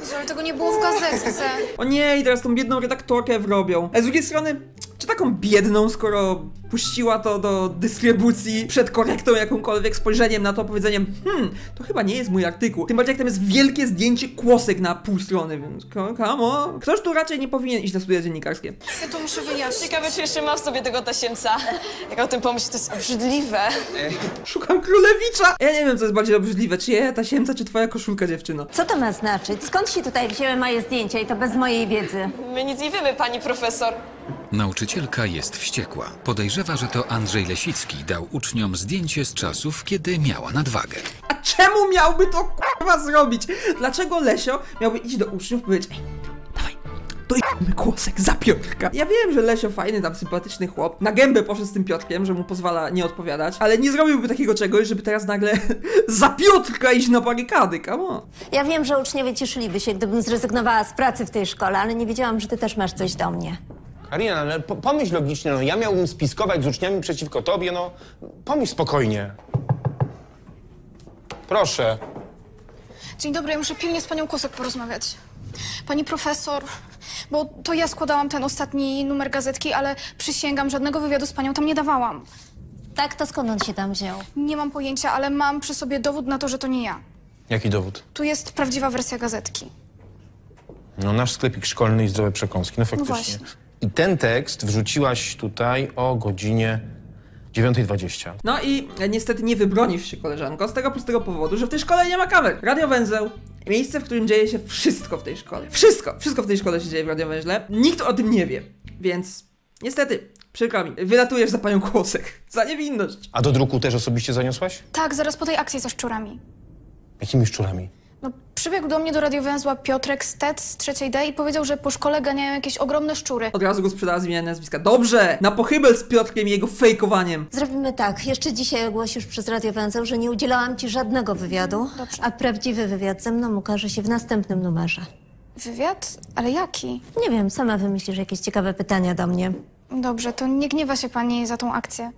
Jezu, ale tego nie było w gazetce. O nie, i teraz tą biedną redaktorkę wrobią. A z drugiej strony, czy taką biedną, skoro puściła to do dystrybucji przed korektą jakąkolwiek, spojrzeniem na to, powiedzeniem, hmm, to chyba nie jest mój artykuł. Tym bardziej jak tam jest wielkie zdjęcie kłosek na pół strony, więc on. Ktoś tu raczej nie powinien iść na studia dziennikarskie. Ja to muszę wyjaśnić. Ciekawe, czy jeszcze ma w sobie tego tasiemca. Jak o tym pomyśleć, to jest obrzydliwe. Szukam królewicza! Ja nie wiem, co jest bardziej obrzydliwe, czy ja tasiemca, czy twoja koszulka, dziewczyno. Co to ma znaczyć? Skąd się tutaj wzięły moje zdjęcia i to bez mojej wiedzy? My nic nie wiemy, pani profesor. Nauczycielka jest wściekła. Podejrzewa, że to Andrzej Lesicki dał uczniom zdjęcie z czasów, kiedy miała nadwagę. A czemu miałby to kurwa zrobić? Dlaczego Lesio miałby iść do uczniów i powiedzieć, ej, dawaj, dojdziemy kłosek za Piotrka. Ja wiem, że Lesio fajny, tam sympatyczny chłop, na gębę poszedł z tym Piotrkiem, że mu pozwala nie odpowiadać, ale nie zrobiłby takiego czegoś, żeby teraz nagle [laughs] za Piotrka iść na barykady, come on. Ja wiem, że uczniowie cieszyliby się, gdybym zrezygnowała z pracy w tej szkole, ale nie wiedziałam, że ty też masz coś do mnie. Karina, ale po, pomyśl logicznie, no ja miałbym spiskować z uczniami przeciwko tobie, no pomyśl spokojnie. Proszę. Dzień dobry, ja muszę pilnie z panią Kłosek porozmawiać. Pani profesor, bo to ja składałam ten ostatni numer gazetki, ale przysięgam, żadnego wywiadu z panią tam nie dawałam. Tak, to skąd on się tam wziął? Nie mam pojęcia, ale mam przy sobie dowód na to, że to nie ja. Jaki dowód? Tu jest prawdziwa wersja gazetki. No nasz sklepik szkolny i zdrowe przekąski, no faktycznie. właśnie. I ten tekst wrzuciłaś tutaj o godzinie 9.20. No i niestety nie wybronisz się, koleżanko, z tego prostego powodu, że w tej szkole nie ma kamer. Radiowęzeł, miejsce, w którym dzieje się wszystko w tej szkole. Wszystko, wszystko w tej szkole się dzieje w radiowęźle. Nikt o tym nie wie, więc niestety, przykro mi, wylatujesz za panią Kłosek. Za niewinność. A do druku też osobiście zaniosłaś? Tak, zaraz po tej akcji ze szczurami. Jakimi szczurami? No, przybiegł do mnie do radiowęzła Piotrek Stet z trzeciej D i powiedział, że po szkole ganiają jakieś ogromne szczury. Od razu go sprzedała zmianę nazwiska. Dobrze! Na pochybel z Piotrkiem i jego fejkowaniem. Zrobimy tak. Jeszcze dzisiaj ogłosisz przez radiowęzeł, że nie udzielałam ci żadnego wywiadu, a prawdziwy wywiad ze mną ukaże się w następnym numerze. Wywiad? Ale jaki? Nie wiem, sama wymyślisz jakieś ciekawe pytania do mnie. Dobrze, to nie gniewa się pani za tą akcję.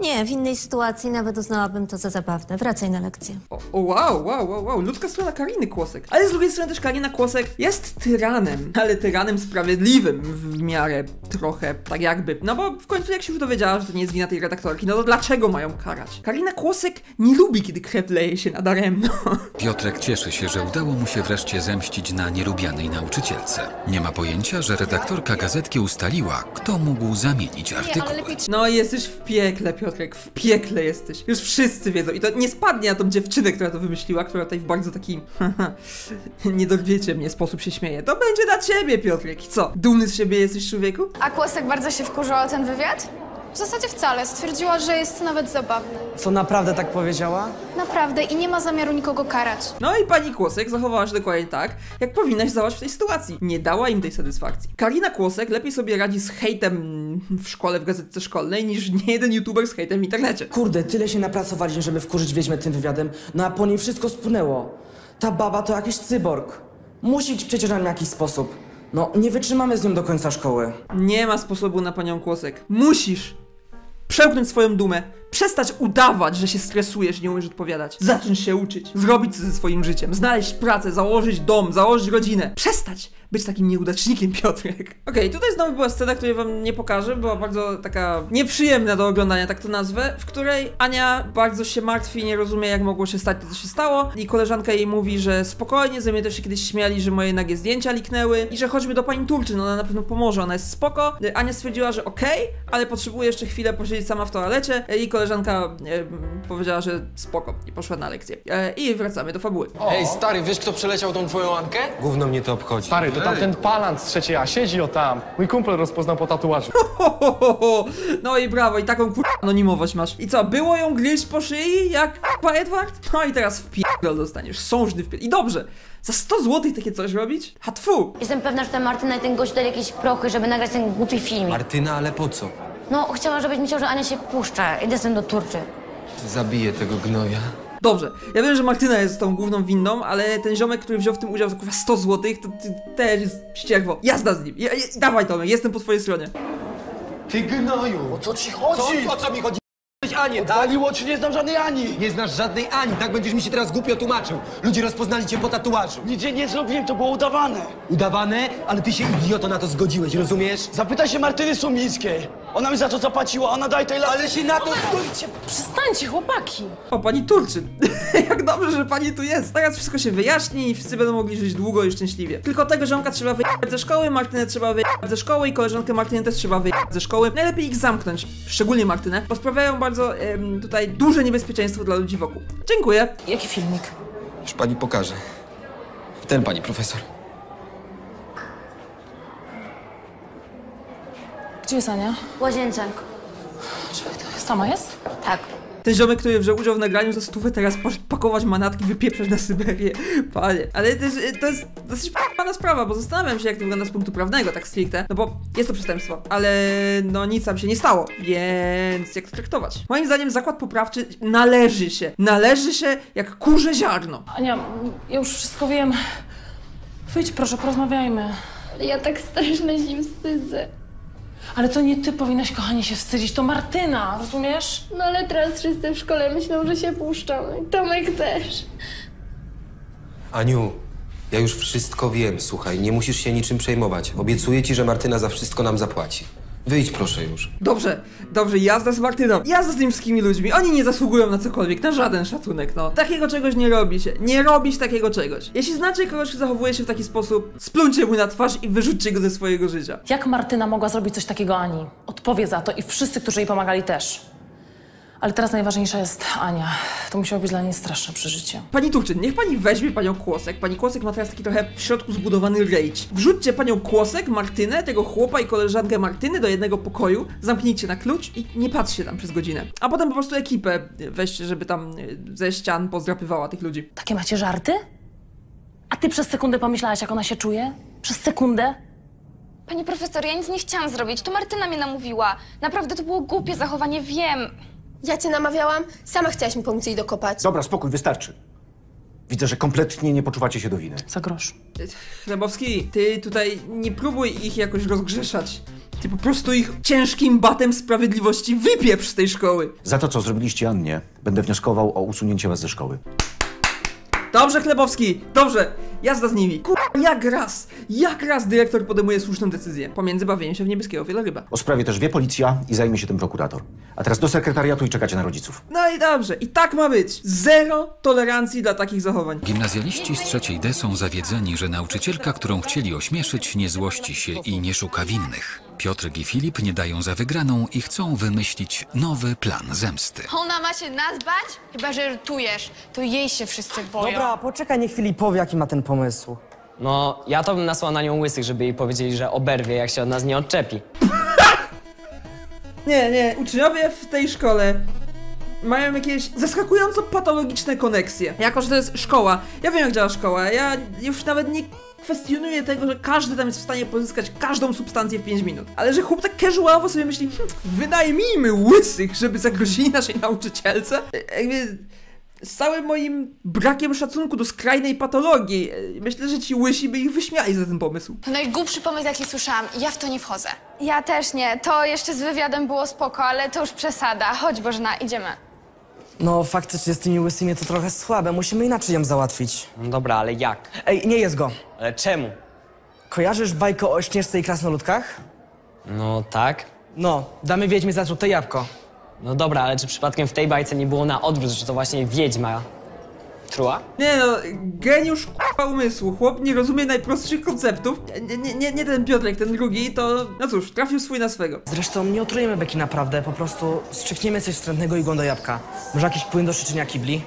Nie, w innej sytuacji nawet uznałabym to za zabawne. Wracaj na lekcję. O, o wow, wow, wow, wow, ludzka strona Kariny Kłosek. Ale z drugiej strony też Karina Kłosek jest tyranem, ale tyranem sprawiedliwym w miarę trochę, tak jakby. No bo w końcu jak się już dowiedziała, że to nie jest wina tej redaktorki, no to dlaczego mają karać? Karina Kłosek nie lubi, kiedy krew leje się nadaremno. [laughs] Piotrek cieszy się, że udało mu się wreszcie zemścić na nielubianej nauczycielce. Nie ma pojęcia, że redaktorka gazetki ustaliła, kto mógł zamienić artykuł. No i jesteś w piekle, Piotrek, w piekle jesteś. Już wszyscy wiedzą i to nie spadnie na tą dziewczynę, która to wymyśliła, która tutaj w bardzo taki [laughs] nie dorwiecie mnie sposób się śmieje. To będzie na ciebie, Piotrek. Co? Dumny z siebie jesteś, człowieku? A Kłosek bardzo się wkurzyła o ten wywiad? W zasadzie wcale. Stwierdziła, że jest nawet zabawny. Co naprawdę tak powiedziała? Naprawdę i nie ma zamiaru nikogo karać. No i pani Kłosek zachowała się dokładnie tak, jak powinnaś zachować w tej sytuacji. Nie dała im tej satysfakcji. Karina Kłosek lepiej sobie radzi z hejtem w szkole, w gazetce szkolnej, niż nie jeden youtuber z hejtem w internecie. Kurde, tyle się napracowaliśmy, żeby wkurzyć wiedźmę tym wywiadem, no a po niej wszystko spłynęło. Ta baba to jakiś cyborg. Musi iść przecież na jakiś sposób. No, nie wytrzymamy z nią do końca szkoły. Nie ma sposobu na panią Kłosek. Musisz przełknąć swoją dumę, przestać udawać, że się stresujesz, nie umiesz odpowiadać. Zacząć się uczyć, zrobić coś ze swoim życiem, znaleźć pracę, założyć dom, założyć rodzinę. Przestać być takim nieudacznikiem, [laughs] Piotrek. Okej, tutaj znowu była scena, której wam nie pokażę, była bardzo taka nieprzyjemna do oglądania, tak to nazwę, w której Ania bardzo się martwi, nie rozumie jak mogło się stać to, co się stało i koleżanka jej mówi, że spokojnie, ze mnie też się kiedyś śmiali, że moje nagie zdjęcia liknęły i że chodźmy do pani Turczyn, ona na pewno pomoże, ona jest spoko. Ania stwierdziła, że okej, ale potrzebuje jeszcze chwilę posiedzieć sama w toalecie i koleżanka e, powiedziała, że spoko i poszła na lekcję. E, I wracamy do fabuły. Ej, stary, wiesz kto przeleciał tą twoją Ankę? Gówno mnie to obchodzi. Stary, to tamten palant z trzeciej A, siedzi o tam. Mój kumpel rozpoznał po tatuażu. Ho, ho, ho, ho. No i brawo, i taką kur... anonimowość masz. I co, było ją gryźć po szyi, jak k***a Edward? No i teraz w pierdol dostaniesz, sążny w pierdol. I dobrze, za 100 zł takie coś robić? Hatfu! Jestem pewna, że ta Martyna i ten gość dali jakieś prochy, żeby nagrać ten głupi film. Martyna, ale po co? No, chciałam, żebyś myślał, że Ania się puszcza. Idę z tym do Turczy. Zabiję tego gnoja. Dobrze, ja wiem, że Martyna jest tą główną winną, ale ten ziomek, który wziął w tym udział za kurwa 100 zł, to też jest ścierwo. Jazda z nim. Ja, ja, dawaj Tomek, jestem po twojej stronie. Ty gnoju! O co ci chodzi? Co? O co mi chodzi? Anię, Odwaliło ci, nie znam żadnej Ani! Nie znasz żadnej Ani, tak będziesz mi się teraz głupio tłumaczył. Ludzie rozpoznali cię po tatuażu. Nic jej nie zrobiłem, to było udawane. Udawane? Ale ty się idioto na to zgodziłeś, rozumiesz? Zapytaj się Martyny Sumińskiej. Ona mi za to zapłaciła, ona daj tej lasce. Ale się na to zgodzicie! Przestańcie, chłopaki! O, pani Turczyn. [laughs] Jak dobrze, że pani tu jest. Teraz wszystko się wyjaśni i wszyscy będą mogli żyć długo i szczęśliwie. Tylko tego ziomka trzeba wyjechać ze szkoły, Martynę trzeba wyjechać ze szkoły i koleżankę Martynę też trzeba wyjechać ze szkoły. Najlepiej ich zamknąć, szczególnie Martynę, bo sprawiają bardzo em, tutaj duże niebezpieczeństwo dla ludzi wokół. Dziękuję. Jaki filmik? Już pani pokaże. Ten pani profesor. Gdzie jest Ania? W łazience. Sama jest? Tak. Ten ziomek, który wziął udział w nagraniu za stówę, teraz poszedł pakować manatki, wypieprzać na Syberię. Panie. Ale to jest, to jest dosyć pana sprawa, bo zastanawiam się, jak to wygląda z punktu prawnego, tak stricte. No bo jest to przestępstwo, ale no nic tam się nie stało, więc jak to traktować? Moim zdaniem zakład poprawczy należy się. Należy się jak kurze ziarno. Ania, ja już wszystko wiem. Wyjdź proszę, porozmawiajmy. Ja tak strasznie się wstydzę. Ale to nie ty powinnaś, kochanie, się wstydzić, to Martyna, rozumiesz? No ale teraz wszyscy w szkole myślą, że się puszczą. I Tomek też. Aniu, ja już wszystko wiem, słuchaj, nie musisz się niczym przejmować. Obiecuję ci, że Martyna za wszystko nam zapłaci. Wyjdź proszę już. Dobrze, dobrze, jazda z Martyną, jazda z tymi wszystkimi ludźmi. Oni nie zasługują na cokolwiek, na żaden szacunek, no. Takiego czegoś nie robi się, nie robić takiego czegoś. Jeśli znacie kogoś, kto zachowuje się w taki sposób, spluncie mu na twarz i wyrzućcie go ze swojego życia. Jak Martyna mogła zrobić coś takiego Ani? Odpowie za to i wszyscy, którzy jej pomagali też. Ale teraz najważniejsza jest Ania. To musiało być dla niej straszne przeżycie. Pani Turczyn, niech pani weźmie panią Kłosek. Pani Kłosek ma teraz taki trochę w środku zbudowany rage. Wrzućcie panią Kłosek, Martynę, tego chłopa i koleżankę Martyny do jednego pokoju, zamknijcie na klucz i nie patrzcie tam przez godzinę. A potem po prostu ekipę weźcie, żeby tam e, ze ścian pozdrapywała tych ludzi. Takie macie żarty? A ty przez sekundę pomyślałaś, jak ona się czuje? Przez sekundę? Pani profesor, ja nic nie chciałam zrobić. To Martyna mnie namówiła. Naprawdę to było głupie zachowanie, wiem. Ja cię namawiałam, sama chciałaś mi pomóc jej dokopać. Dobra, spokój, wystarczy. Widzę, że kompletnie nie poczuwacie się do winy. Za grosz. Chlebowski, ty tutaj nie próbuj ich jakoś rozgrzeszać. Ty po prostu ich ciężkim batem sprawiedliwości wypieprz z tej szkoły. Za to, co zrobiliście Annie, będę wnioskował o usunięcie was ze szkoły. Dobrze, Chlebowski, dobrze, jazda z nimi. Kur... jak raz, jak raz dyrektor podejmuje słuszną decyzję pomiędzy bawieniem się w niebieskiego wieloryba. O sprawie też wie policja i zajmie się tym prokurator. A teraz do sekretariatu i czekacie na rodziców. No i dobrze, i tak ma być. Zero tolerancji dla takich zachowań. Gimnazjaliści z trzeciej D są zawiedzeni, że nauczycielka, którą chcieli ośmieszyć, nie złości się i nie szuka winnych. Piotrek i Filip nie dają za wygraną i chcą wymyślić nowy plan zemsty. Ona ma się nas bać? Chyba żartujesz. To jej się wszyscy boją. Dobra, poczekaj, niech Filipowi jaki ma ten pomysł. No, ja to bym nasłał na nią łysych, żeby jej powiedzieli, że oberwie, jak się od nas nie odczepi. Nie, nie, uczniowie w tej szkole mają jakieś zaskakująco patologiczne koneksje. Jako, że to jest szkoła. Ja wiem, jak działa szkoła. Ja już nawet nie kwestionuję tego, że każdy tam jest w stanie pozyskać każdą substancję w 5 minut. Ale że chłop tak casualowo sobie myśli, hm, wynajmijmy łysych, żeby zagrozili naszej nauczycielce. E, Jakby z całym moim brakiem szacunku do skrajnej patologii, myślę, że ci łysi by ich wyśmiali za ten pomysł. To najgłupszy pomysł, jaki słyszałam. Ja w to nie wchodzę. Ja też nie. To jeszcze z wywiadem było spoko, ale to już przesada. Chodź Bożena, idziemy. No faktycznie z tymi łysymi to trochę słabe, musimy inaczej ją załatwić. No dobra, ale jak? Ej, nie jest go. Ale czemu? Kojarzysz bajkę o Śnieżce i Krasnoludkach? No tak. No, damy wiedźmie zatrute jabłko. No dobra, ale czy przypadkiem w tej bajce nie było na odwrót, że to właśnie wiedźma truła? Nie no, geniusz k***a umysłu. Chłop nie rozumie najprostszych konceptów. Nie, nie, nie, nie ten Piotrek, ten drugi, to no cóż, trafił swój na swego. Zresztą nie otrujemy beki naprawdę, po prostu strzykniemy coś wstrętnego i do jabłka. Może jakiś płyn do szyczenia kibli?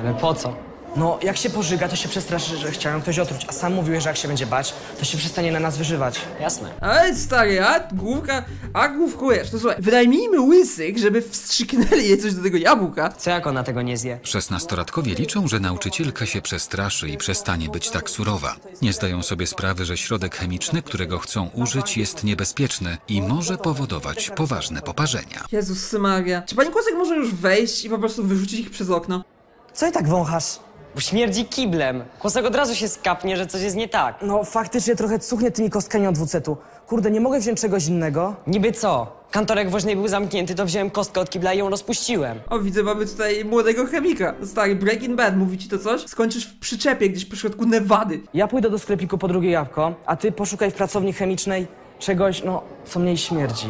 Ale po co? No, jak się pożyga, to się przestraszy, że chciałem ktoś otruć, a sam mówiłeś, że jak się będzie bać, to się przestanie na nas wyżywać. Jasne. Ale stary, a główka, a główkujesz, to słuchaj, wynajmijmy łysych, żeby wstrzyknęli jej coś do tego jabłka. Co jak ona tego nie zje? Szesnastolatkowie liczą, że nauczycielka się przestraszy i przestanie być tak surowa. Nie zdają sobie sprawy, że środek chemiczny, którego chcą użyć, jest niebezpieczny i może powodować poważne poparzenia. Jezus Maria. Czy pani Kłosek może już wejść i po prostu wyrzucić ich przez okno? Co i tak wąchasz? Bo śmierdzi kiblem. Kłosek od razu się skapnie, że coś jest nie tak. No, faktycznie trochę cuchnie tymi kostkami od wucetu. Kurde, nie mogę wziąć czegoś innego? Niby co? Kantorek woźnej był zamknięty, to wziąłem kostkę od kibla i ją rozpuściłem. O, widzę, mamy tutaj młodego chemika. Stary, Breaking Bad, mówi ci to coś? Skończysz w przyczepie gdzieś po środku Nevady. Ja pójdę do sklepiku po drugie jabłko, a ty poszukaj w pracowni chemicznej czegoś, no, co mniej śmierdzi.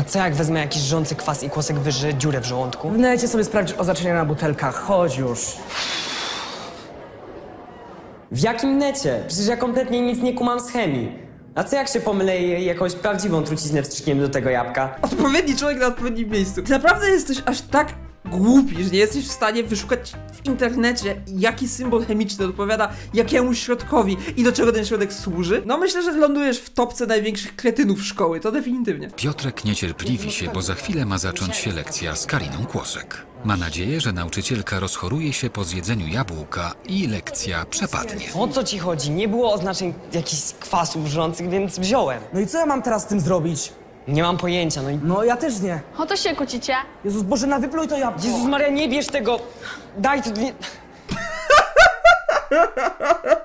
A co jak wezmę jakiś żrący kwas i kłosek wyży dziurę w żołądku? W necie sobie sprawdzisz oznaczenia na butelkach, chodź już. W jakim necie? Przecież ja kompletnie nic nie kumam z chemii. A co jak się pomylę i jakąś prawdziwą truciznę wstrzykniemy do tego jabłka? Odpowiedni człowiek na odpowiednim miejscu. Ty naprawdę jesteś aż tak głupi, że nie jesteś w stanie wyszukać w internecie, jaki symbol chemiczny odpowiada jakiemuś środkowi i do czego ten środek służy? No myślę, że lądujesz w topce największych kretynów szkoły, to definitywnie. Piotrek niecierpliwi się, bo za chwilę ma zacząć się lekcja z Kariną Kłosek. Ma nadzieję, że nauczycielka rozchoruje się po zjedzeniu jabłka i lekcja przepadnie. O co ci chodzi? Nie było oznaczeń jakichś kwasów żrących, więc wziąłem. No i co ja mam teraz z tym zrobić? Nie mam pojęcia, no i... No, ja też nie. O to się kłócicie? Jezus Boże, wypluj to jabłko. Jezus Maria, nie bierz tego! Daj to... Nie...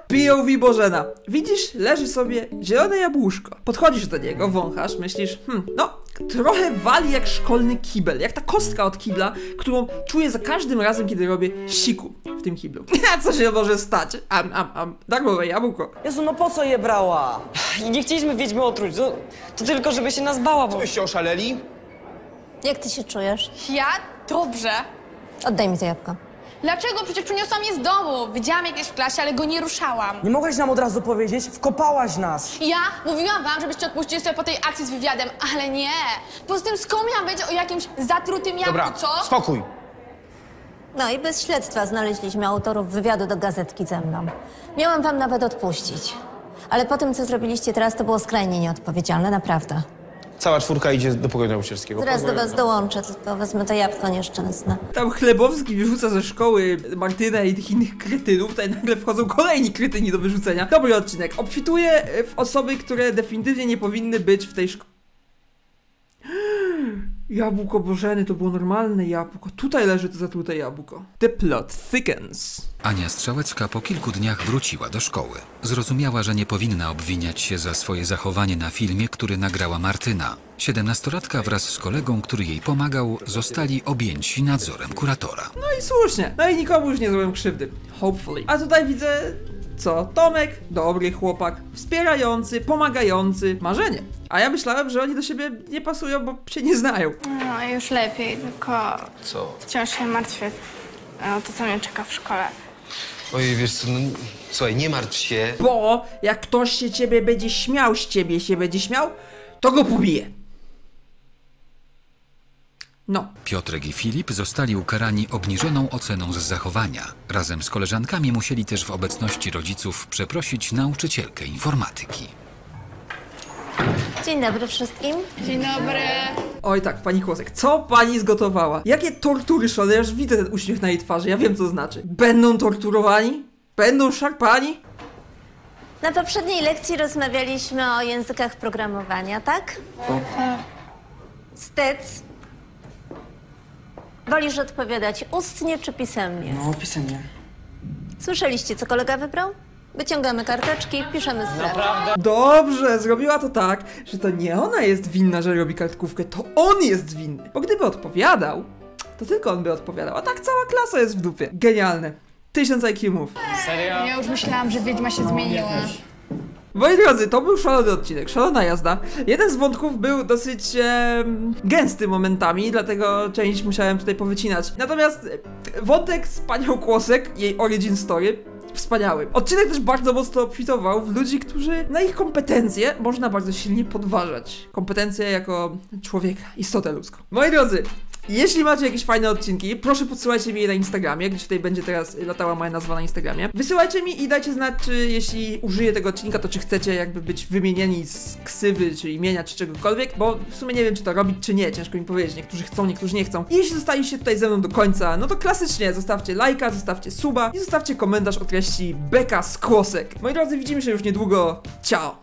POV Bożena. Widzisz, leży sobie zielone jabłuszko. Podchodzisz do niego, wąchasz, myślisz, hmm, no, trochę wali jak szkolny kibel, jak ta kostka od kibla, którą czuję za każdym razem, kiedy robię siku w tym kiblu. [laughs] Co się może stać? Am, am, am, darmowe jabłko. Jezu, no po co je brała? I nie chcieliśmy wiedźmy otruć, to, to tylko żeby się nas bała, bo... Byście oszaleli? Jak ty się czujesz? Ja? Dobrze. Oddaj mi to jabłko. Dlaczego? Przecież przyniosłam je z domu. Widziałam jak jest w klasie, ale go nie ruszałam. Nie mogłeś nam od razu powiedzieć? Wkopałaś nas. Ja mówiłam wam, żebyście odpuścili sobie po tej akcji z wywiadem, ale nie. Poza tym skąd miałam wiedzieć o jakimś zatrutym jabłku, Dobra, co? spokój. No i bez śledztwa znaleźliśmy autorów wywiadu do gazetki ze mną. Miałam wam nawet odpuścić. Ale po tym, co zrobiliście teraz, to było skrajnie nieodpowiedzialne, naprawdę. Cała czwórka idzie do pokoju nauczycielskiego. Zaraz do was dołączę, tylko wezmę to jabłko nieszczęsne. Tam Chlebowski wyrzuca ze szkoły Martyna i tych innych kretynów, tutaj nagle wchodzą kolejni kretyni do wyrzucenia. Dobry odcinek. Obfituje w osoby, które definitywnie nie powinny być w tej szkole. Jabłko Bożeny to było normalne jabłko. Tutaj leży to zatrute jabłko. The plot thickens. Ania Strzałecka po kilku dniach wróciła do szkoły. Zrozumiała, że nie powinna obwiniać się za swoje zachowanie na filmie, który nagrała Martyna. Siedemnastolatka wraz z kolegą, który jej pomagał, zostali objęci nadzorem kuratora. No i słusznie. No i nikomu już nie zrobiłem krzywdy. Hopefully. A tutaj widzę... Co? Tomek, dobry chłopak, wspierający, pomagający, marzenie. A ja myślałem, że oni do siebie nie pasują, bo się nie znają. No, już lepiej, tylko Co? wciąż się martwię o to, co mnie czeka w szkole. Ojej, wiesz co, no, słuchaj, nie martw się. Bo jak ktoś się ciebie będzie śmiał, z ciebie się będzie śmiał, to go pobije. No. Piotrek i Filip zostali ukarani obniżoną oceną z zachowania. Razem z koleżankami musieli też w obecności rodziców przeprosić nauczycielkę informatyki. Dzień dobry wszystkim. Dzień dobry. Oj tak, pani Kłosek, co pani zgotowała? Jakie tortury szalone, ja już widzę ten uśmiech na jej twarzy, ja wiem co znaczy. Będą torturowani? Będą szarpani? Na poprzedniej lekcji rozmawialiśmy o językach programowania, tak? Stec. Wolisz odpowiadać ustnie czy pisemnie? No, pisemnie. Słyszeliście, co kolega wybrał? Wyciągamy karteczki, piszemy sprawę. Dobrze, zrobiła to tak, że to nie ona jest winna, że robi kartkówkę, to on jest winny. Bo gdyby odpowiadał, to tylko on by odpowiadał, a tak cała klasa jest w dupie. Genialne. Tysiąc IQ move. Serio? Ja już myślałam, że wiedźma się zmieniła. Moi drodzy, to był szalony odcinek, szalona jazda. Jeden z wątków był dosyć e, gęsty momentami, dlatego część musiałem tutaj powycinać. Natomiast e, wątek z panią Kłosek, jej origin story, wspaniały. Odcinek też bardzo mocno obfitował w ludzi, którzy na ich kompetencje można bardzo silnie podważać. Kompetencje jako człowieka, istotę ludzką. Moi drodzy, jeśli macie jakieś fajne odcinki, proszę podsyłajcie mi je na Instagramie, gdzie tutaj będzie teraz latała moja nazwa na Instagramie. Wysyłajcie mi i dajcie znać, czy jeśli użyję tego odcinka, to czy chcecie jakby być wymienieni z ksywy, czy imienia, czy czegokolwiek, bo w sumie nie wiem, czy to robić, czy nie, ciężko mi powiedzieć. Niektórzy chcą, niektórzy nie chcą. I jeśli zostaliście tutaj ze mną do końca, no to klasycznie zostawcie lajka, zostawcie suba i zostawcie komentarz o treści Beka z Kłosek. Moi drodzy, widzimy się już niedługo. Ciao!